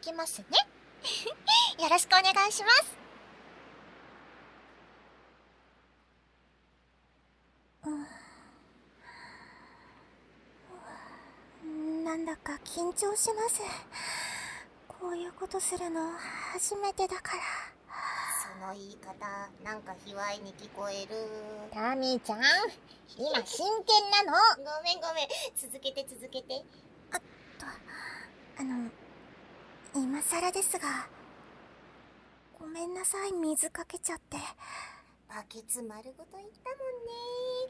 きますね。よろしくお願いします。なんだか緊張します。こういうことするの初めてだから。その言い方なんか卑猥に聞こえる。タミーちゃん今真剣なの。ごめんごめん。続けて続けて。あっとあの今更ですがごめんなさい水かけちゃって。バケツ丸ごといったもん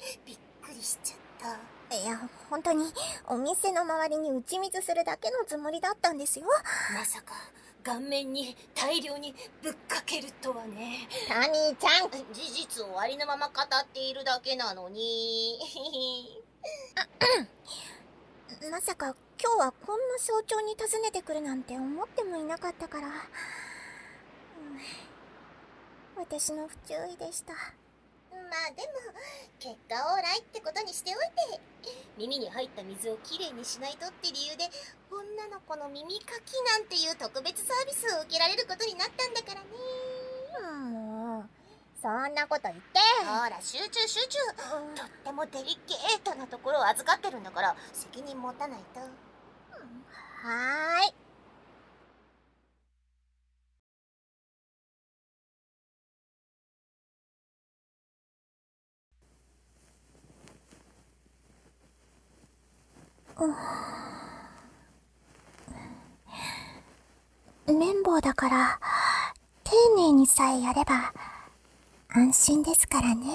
ね。びっくりしちゃった。いや本当にお店の周りに打ち水するだけのつもりだったんですよ。まさか顔面に大量にぶっかけるとはね。タミーちゃん。事実をありのまま語っているだけなのにまさか今日はこんな早朝に訪ねてくるなんて思ってもいなかったから、うん、私の不注意でした。まあでも結果オーライってことにしておいて耳に入った水をきれいにしないとって理由で女の子の耳かきなんていう特別サービスを受けられることになったんだからね。もうそんなこと言って。ほら集中集中、うん、とってもデリケートなところを預かってるんだから責任持たないと、うん、はーい。綿棒だから丁寧にさえやれば安心ですからね。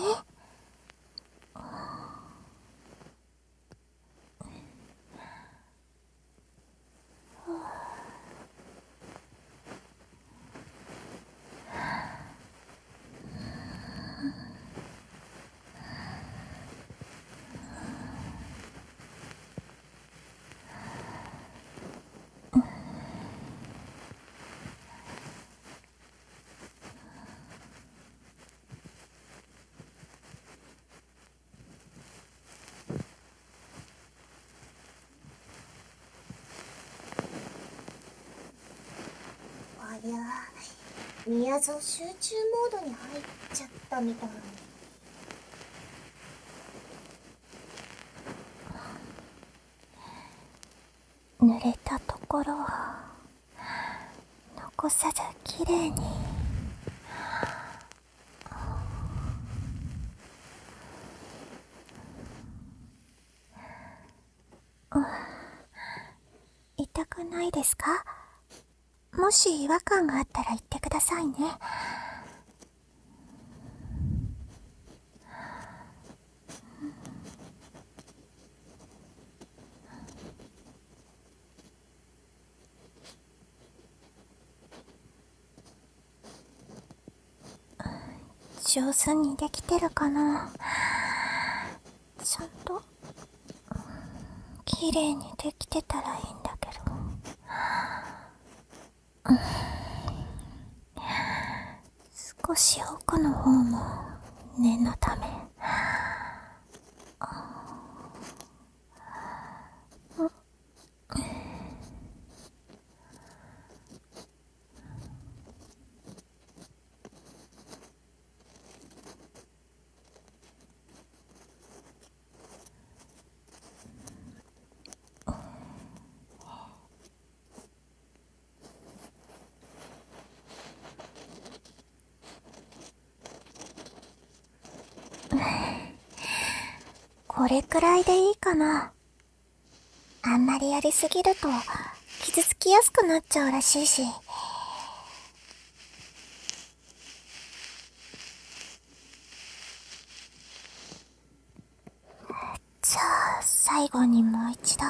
いや宮蔵集中モードに入っちゃったみたい濡れたところを残さずきれいに痛くないですかもし違和感があったら言ってくださいね。上手にできてるかなちゃんと綺麗にできてたらいいんだけど。少し奥の方も念のため。これくらいでいいかな。あんまりやりすぎると傷つきやすくなっちゃうらしいし。じゃあ最後にもう一度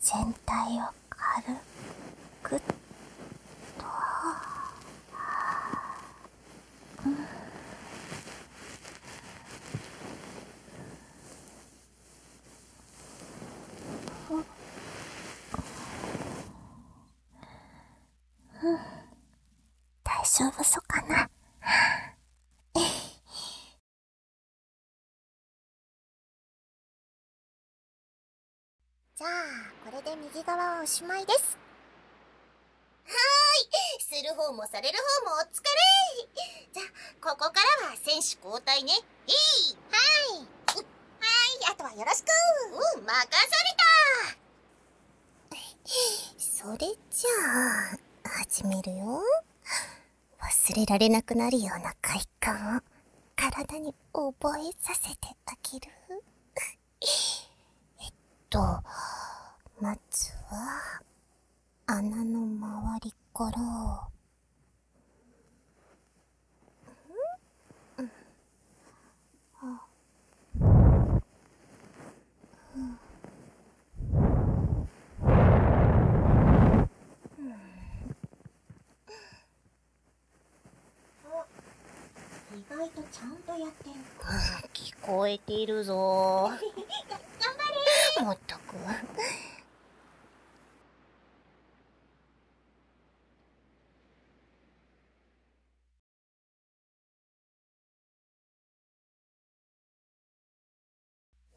全体を軽く大丈夫そうかな？じゃあこれで右側はおしまいです。はーい！する方もされる方もお疲れ！じゃあここからは選手交代ね。へい！はい！はい！あとはよろしく！うん！任された！それじゃあ始めるよ。忘れられなくなるような快感を体に覚えさせてあげる。えっとまずは穴の周りから意外とちゃんとやってる聞こえているぞ。頑張れもっとくね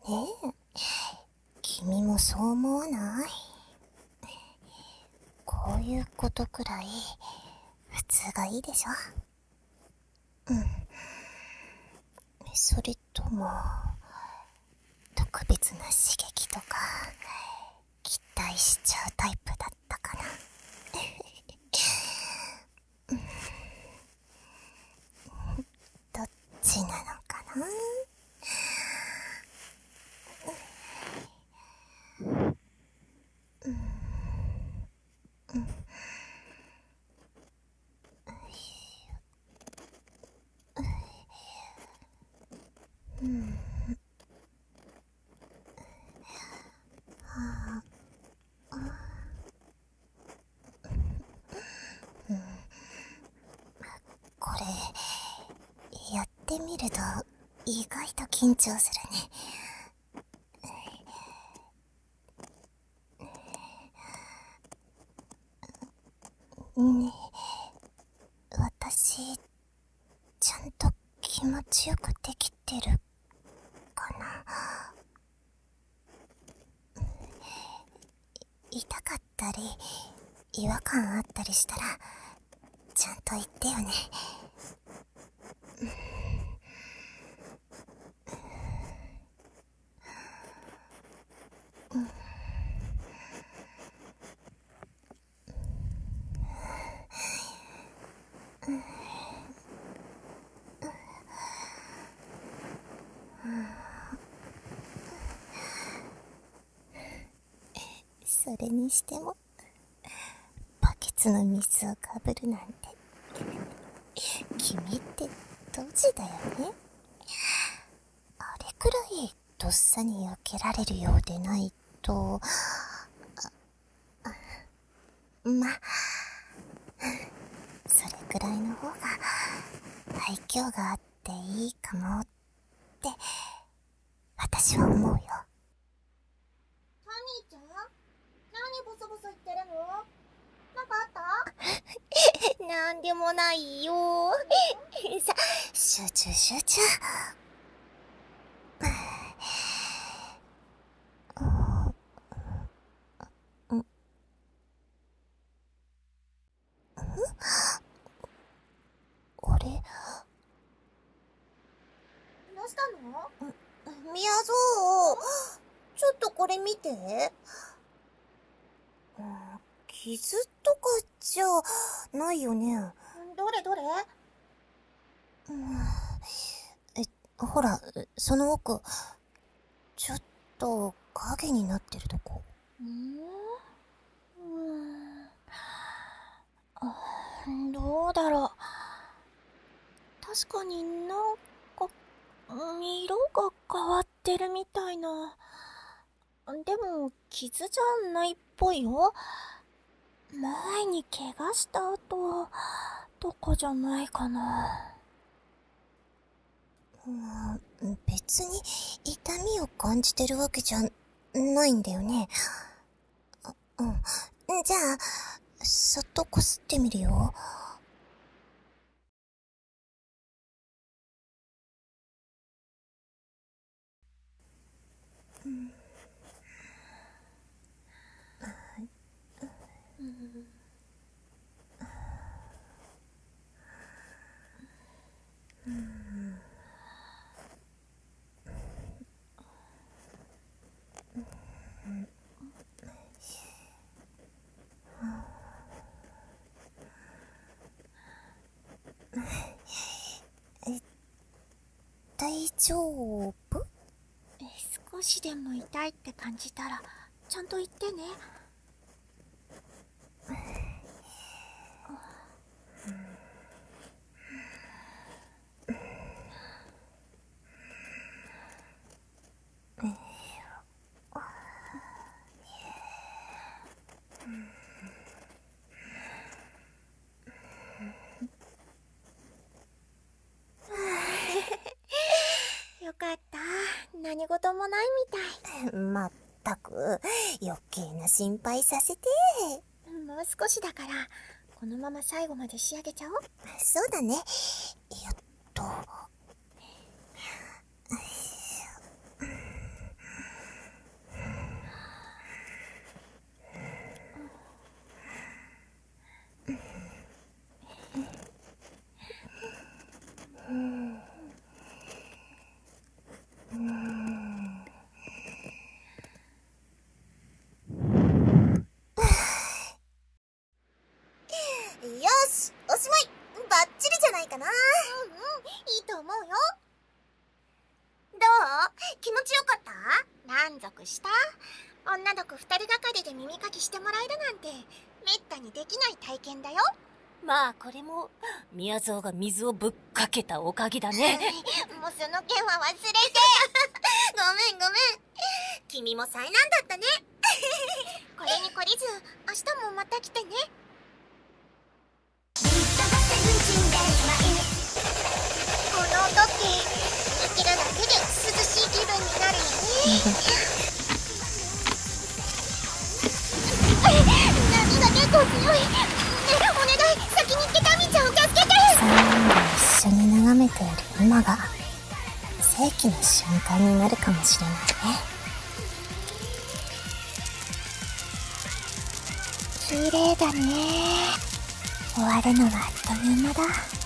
え君もそう思わない？こういうことくらい普通がいいでしょうんそれとも特別な刺激とか期待しちゃうタイプだったかな？どっちなのかなこれやってみると意外と緊張するね。ね。え私ちゃんと気持ちよくできてるかな。痛かったり違和感あったりしたらちゃんと言ってよね。それにしてもバケツの水をかぶるなんて君ってドジだよね？あれくらいとっさに避けられるようでないとまあそれくらいの方が愛嬌があっていいかもって私は思うよタミーちゃん何ボソボソ言ってるのなんかあったなんでもないよ。さ、集中集中。あれ？どうしたの？みやぞう、ちょっとこれ見て。傷とかじゃないよね。どれどれ？え、ほら、その奥、ちょっと影になってるとこ。うん。うん。どうだろう。確かになんか色が変わってるみたいな。でも傷じゃないっぽいよ前に怪我した後どこじゃないかなうん別に痛みを感じてるわけじゃないんだよね。うん。じゃあ、そっとこすってみるよ。大丈夫？少しでも痛いって感じたらちゃんと言ってね。よかった何事もないみたいまったく余計な心配させて。もう少しだからこのまま最後まで仕上げちゃおう。そうだね。えっとよしおしまいバッチリじゃないかな。うんうんいいと思うよ。どう？気持ちよかった？満足した？女の子二人がかりで耳かきしてもらえるなんてめったにできない体験だよ。まあこれも宮沢が水をぶっかけたおかげだね。もうその件は忘れて。ごめんごめん。君も災難だったね。これに懲りず明日もまた来てねこの音って生きるだけで涼しい気分になるよね今が世紀の瞬間になるかもしれないね。綺麗だね。終わるのはあっという間だ。